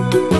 you